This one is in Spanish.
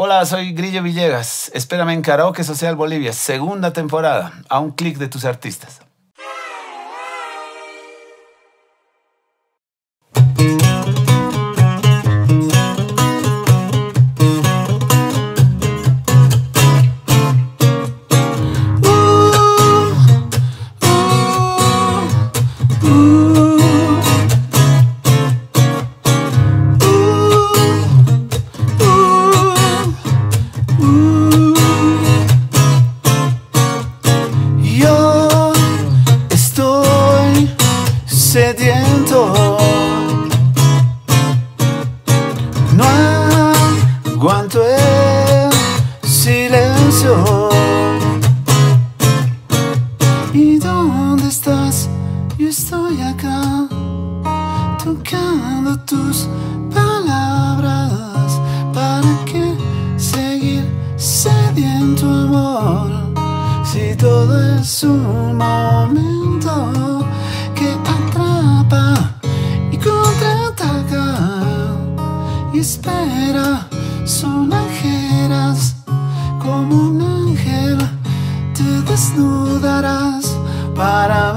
Hola, soy Grillo Villegas. Espérame en Karaoke Social Bolivia, segunda temporada, a un clic de tus artistas. Yo estoy sediento. No aguanto el silencio. ¿Y dónde estás? Yo estoy acá, tocando tus palabras. ¿Para qué seguir sediento, amor? Si todo es un momento que atrapa y contraataca y espera sonajeras como un ángel te desnudarás para